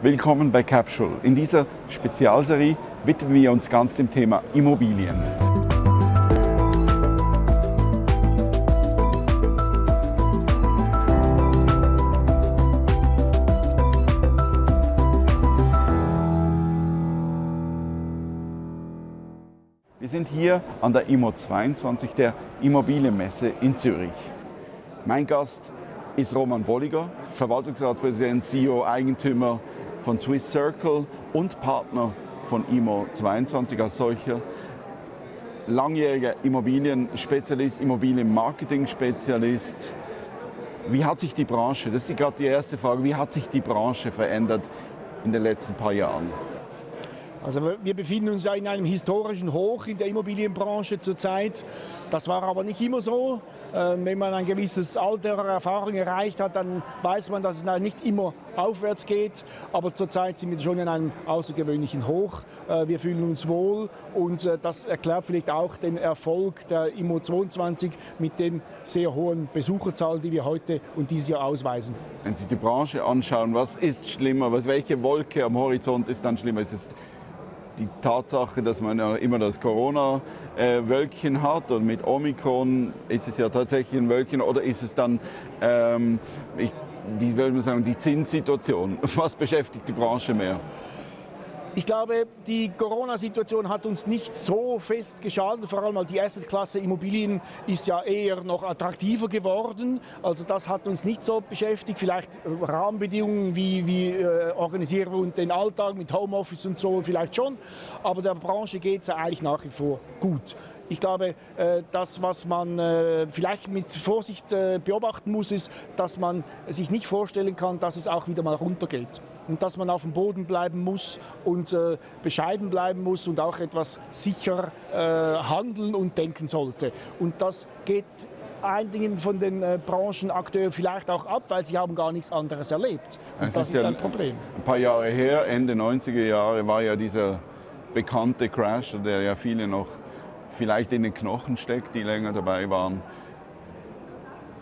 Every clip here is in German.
Willkommen bei Capsule. In dieser Spezialserie widmen wir uns ganz dem Thema Immobilien. Wir sind hier an der IMO 22, der Immobilienmesse in Zürich. Mein Gast ist Roman Bolliger, Verwaltungsratspräsident, CEO, Eigentümer von Swiss Circle und Partner von IMO 22 als solcher. Langjähriger Immobilienspezialist, Immobilienmarketing-Spezialist. Wie hat sich die Branche, das ist gerade die erste Frage, wie hat sich die Branche verändert in den letzten paar Jahren? Also wir befinden uns ja in einem historischen Hoch in der Immobilienbranche zurzeit. Das war aber nicht immer so. Ähm, wenn man ein gewisses Alter Erfahrung erreicht hat, dann weiß man, dass es nicht immer aufwärts geht. Aber zurzeit sind wir schon in einem außergewöhnlichen Hoch. Äh, wir fühlen uns wohl und äh, das erklärt vielleicht auch den Erfolg der IMO 22 mit den sehr hohen Besucherzahlen, die wir heute und dieses Jahr ausweisen. Wenn Sie die Branche anschauen, was ist schlimmer? Was, welche Wolke am Horizont ist dann schlimmer? Ist es die Tatsache, dass man ja immer das Corona-Wölkchen hat und mit Omikron ist es ja tatsächlich ein Wölkchen oder ist es dann, ähm, ich, wie würde man sagen, die Zinssituation? Was beschäftigt die Branche mehr? Ich glaube, die Corona-Situation hat uns nicht so fest geschadet, vor allem weil die Assetklasse Immobilien ist ja eher noch attraktiver geworden. Also das hat uns nicht so beschäftigt. Vielleicht Rahmenbedingungen, wie, wie äh, organisieren wir den Alltag mit Homeoffice und so, vielleicht schon. Aber der Branche geht es ja eigentlich nach wie vor gut. Ich glaube, äh, das, was man äh, vielleicht mit Vorsicht äh, beobachten muss, ist, dass man sich nicht vorstellen kann, dass es auch wieder mal runtergeht. Und dass man auf dem Boden bleiben muss und bescheiden bleiben muss und auch etwas sicher handeln und denken sollte. Und das geht einigen von den Branchenakteuren vielleicht auch ab, weil sie haben gar nichts anderes erlebt. Und das ist, ist ein Problem. Ein paar Jahre her, Ende 90er Jahre, war ja dieser bekannte Crash, der ja viele noch vielleicht in den Knochen steckt, die länger dabei waren.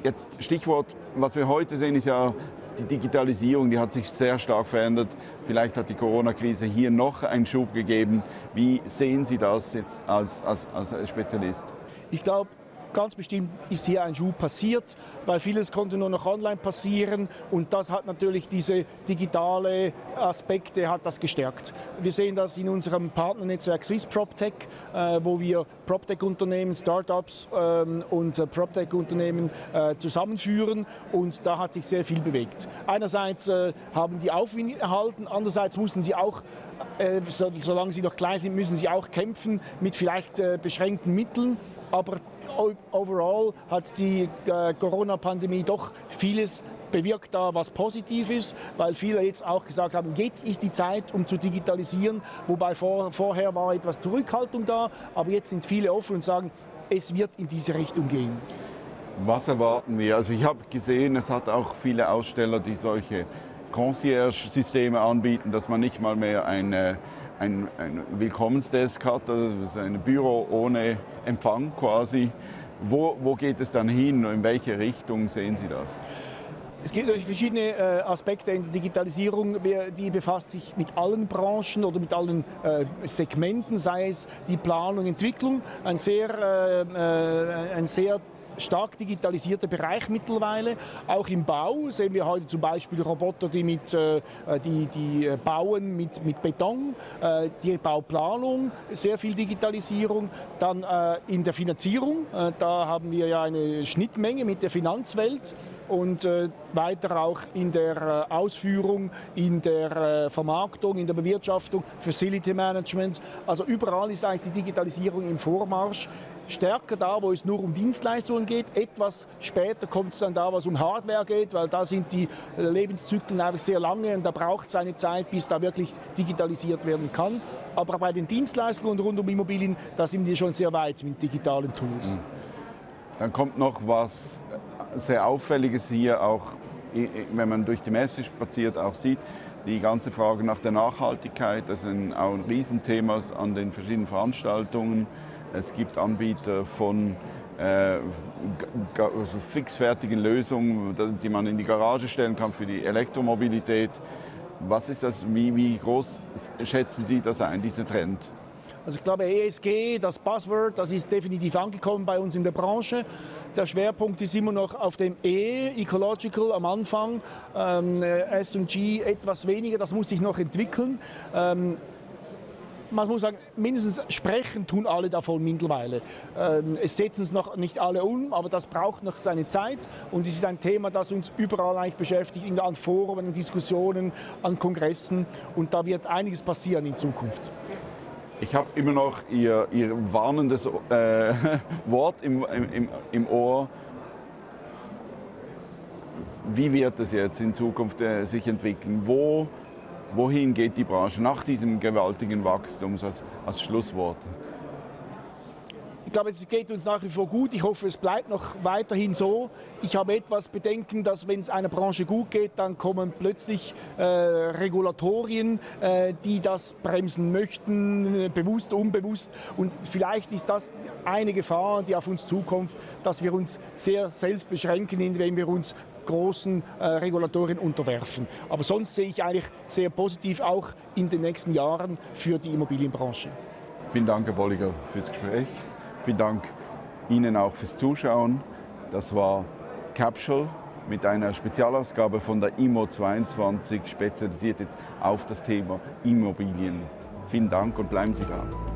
Jetzt Stichwort, was wir heute sehen, ist ja die Digitalisierung, die hat sich sehr stark verändert. Vielleicht hat die Corona-Krise hier noch einen Schub gegeben. Wie sehen Sie das jetzt als, als, als Spezialist? Ich glaube, Ganz bestimmt ist hier ein Schub passiert, weil vieles konnte nur noch online passieren und das hat natürlich diese digitale Aspekte hat das gestärkt. Wir sehen das in unserem Partnernetzwerk Swiss PropTech, äh, wo wir PropTech-Unternehmen, Startups ähm, und äh, PropTech-Unternehmen äh, zusammenführen und da hat sich sehr viel bewegt. Einerseits haben die Aufwind erhalten, andererseits mussten sie auch solange sie noch klein sind, müssen sie auch kämpfen mit vielleicht beschränkten Mitteln. Aber overall hat die äh, Corona-Pandemie doch vieles bewirkt da was positiv ist, weil viele jetzt auch gesagt haben, jetzt ist die Zeit, um zu digitalisieren, wobei vor, vorher war etwas Zurückhaltung da, aber jetzt sind viele offen und sagen, es wird in diese Richtung gehen. Was erwarten wir? Also ich habe gesehen, es hat auch viele Aussteller, die solche Concierge-Systeme anbieten, dass man nicht mal mehr eine ein, ein Willkommensdesk hat, also ein Büro ohne Empfang quasi. Wo, wo geht es dann hin? In welche Richtung sehen Sie das? Es gibt natürlich verschiedene äh, Aspekte in der Digitalisierung, die befasst sich mit allen Branchen oder mit allen äh, Segmenten, sei es die Planung, Entwicklung, ein sehr, äh, ein sehr stark digitalisierter Bereich mittlerweile. Auch im Bau sehen wir heute zum Beispiel Roboter, die, mit, äh, die, die äh, bauen mit, mit Beton, äh, die Bauplanung, sehr viel Digitalisierung. Dann äh, in der Finanzierung, äh, da haben wir ja eine Schnittmenge mit der Finanzwelt und äh, weiter auch in der Ausführung, in der Vermarktung, in der Bewirtschaftung, Facility Management. Also überall ist eigentlich die Digitalisierung im Vormarsch stärker da, wo es nur um Dienstleistungen geht. Etwas später kommt es dann da, was um Hardware geht, weil da sind die äh, Lebenszyklen einfach sehr lange und da braucht es eine Zeit, bis da wirklich digitalisiert werden kann. Aber bei den Dienstleistungen rund um Immobilien, da sind wir schon sehr weit mit digitalen Tools. Mhm. Dann kommt noch was sehr Auffälliges hier, auch wenn man durch die Messe spaziert, auch sieht die ganze Frage nach der Nachhaltigkeit, das ist ein, auch ein Riesenthema an den verschiedenen Veranstaltungen. Es gibt Anbieter von äh, also fixfertigen Lösungen, die man in die Garage stellen kann für die Elektromobilität. Was ist das, wie, wie groß schätzen Sie das ein, dieser Trend? Also ich glaube, ESG, das Buzzword, das ist definitiv angekommen bei uns in der Branche. Der Schwerpunkt ist immer noch auf dem E, Ecological am Anfang, ähm, S&G etwas weniger, das muss sich noch entwickeln. Ähm, man muss sagen, mindestens sprechen tun alle davon mittlerweile. Ähm, es setzen es noch nicht alle um, aber das braucht noch seine Zeit und es ist ein Thema, das uns überall eigentlich beschäftigt, an Foren, in Diskussionen, an Kongressen und da wird einiges passieren in Zukunft. Ich habe immer noch Ihr, Ihr warnendes äh, Wort im, im, im Ohr. Wie wird es jetzt in Zukunft äh, sich entwickeln? Wo, wohin geht die Branche nach diesem gewaltigen Wachstum als, als Schlusswort? Ich glaube, es geht uns nach wie vor gut. Ich hoffe, es bleibt noch weiterhin so. Ich habe etwas Bedenken, dass wenn es einer Branche gut geht, dann kommen plötzlich äh, Regulatorien, äh, die das bremsen möchten, äh, bewusst, unbewusst. Und vielleicht ist das eine Gefahr, die auf uns zukommt, dass wir uns sehr selbst beschränken, indem wir uns großen äh, Regulatorien unterwerfen. Aber sonst sehe ich eigentlich sehr positiv auch in den nächsten Jahren für die Immobilienbranche. Vielen Dank, Herr Bolliger, fürs Gespräch. Vielen Dank Ihnen auch fürs Zuschauen. Das war Capsule mit einer Spezialausgabe von der IMO 22, spezialisiert jetzt auf das Thema Immobilien. Vielen Dank und bleiben Sie da.